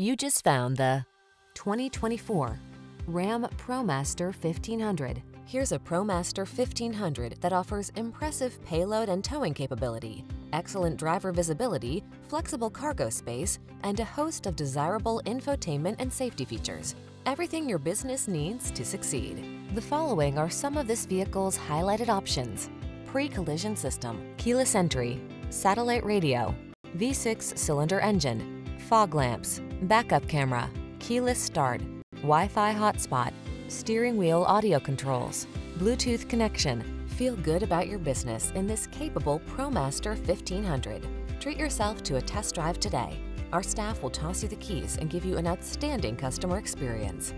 You just found the 2024 Ram ProMaster 1500. Here's a ProMaster 1500 that offers impressive payload and towing capability, excellent driver visibility, flexible cargo space, and a host of desirable infotainment and safety features. Everything your business needs to succeed. The following are some of this vehicle's highlighted options. Pre-collision system, keyless entry, satellite radio, V6 cylinder engine, fog lamps, backup camera, keyless start, Wi-Fi hotspot, steering wheel audio controls, Bluetooth connection. Feel good about your business in this capable ProMaster 1500. Treat yourself to a test drive today. Our staff will toss you the keys and give you an outstanding customer experience.